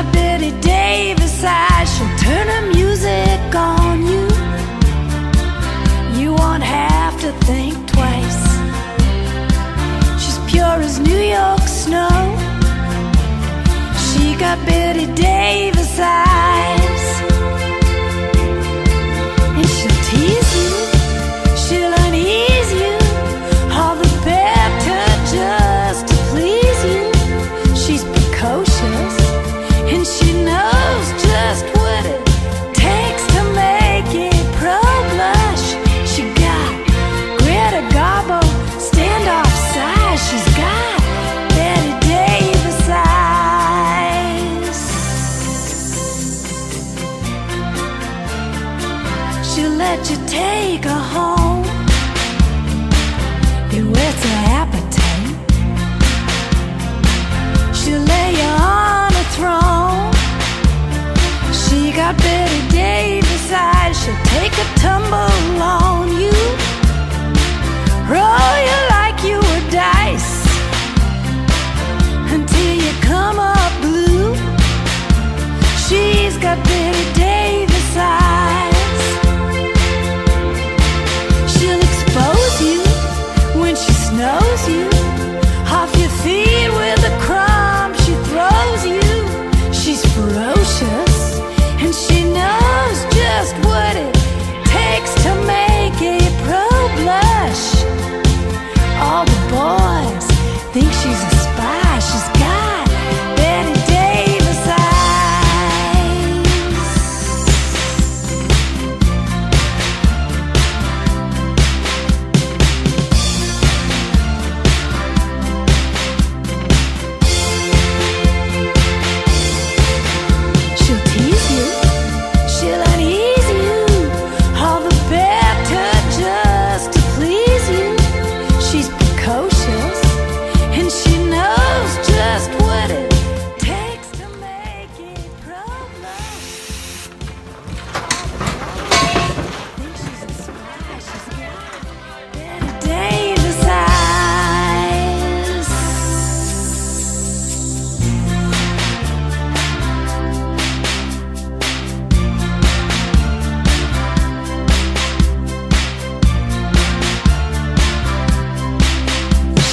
Davis eyes, she'll turn her music on you. You won't have to think twice. She's pure as New York snow. She got Bette Davis eyes. Let you take her home. It whets her appetite. She'll lay you on a throne. She got Bette Davis eyes. She'll take a tumble on you. Roll you like you were dice until you come up blue. She's got Bette Davis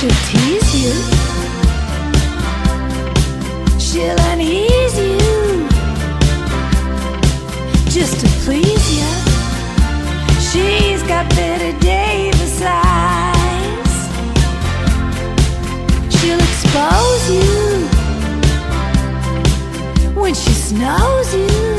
She'll tease you. She'll unease you. Just to please you. She's got Bette Davis eyes. She'll expose you when she snows you.